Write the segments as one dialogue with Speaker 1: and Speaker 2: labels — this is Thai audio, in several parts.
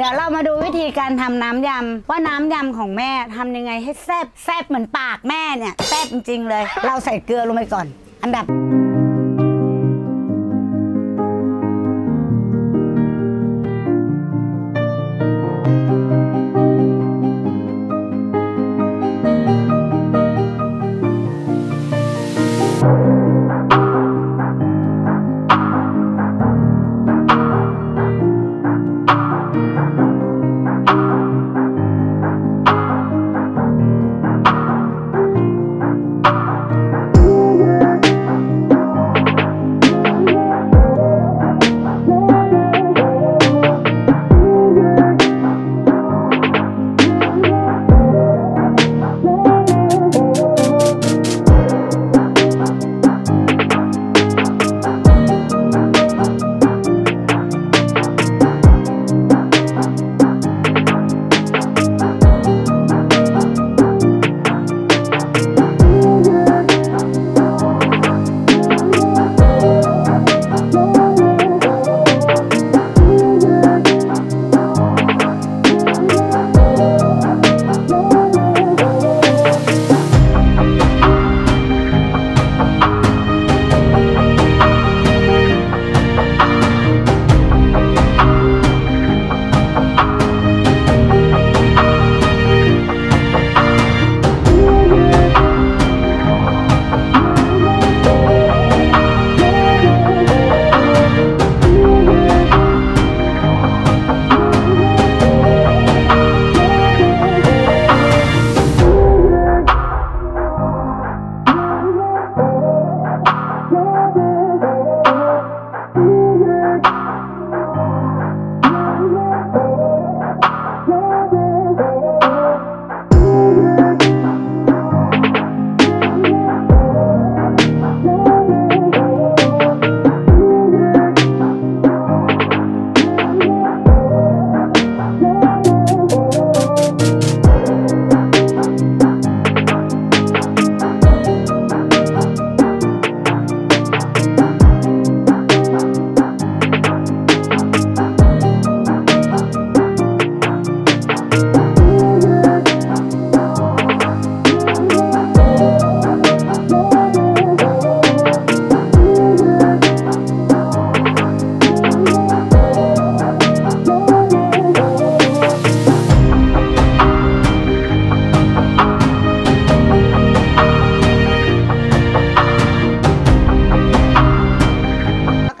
Speaker 1: เดี๋ยวเรามาดูวิธีการทำน้ำยำว่าน้ำยำของแม่ทำยังไงให้แซ่บแซ่บเหมือนปากแม่เนี่ยแซ่บจริงๆเลย เราใส่เกลือลงไปก่อน อันดับ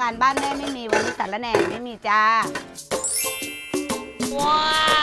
Speaker 1: การบ้านแม่ไม่มีวันนี้สารแหน่ไม่มีจ้า ว้า